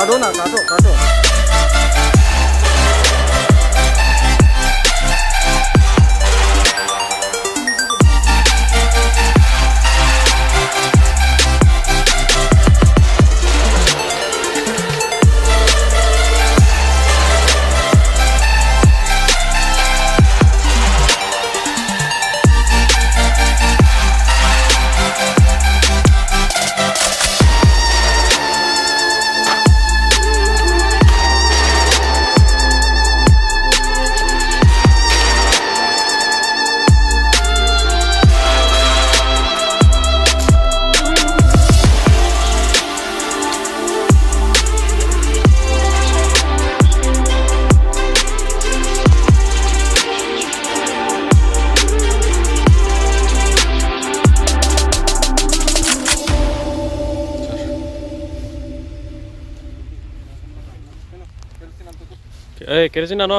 咋走呢？咋走？咋走？ಏಯ್ ಕೆರಸಿನ ನಾನು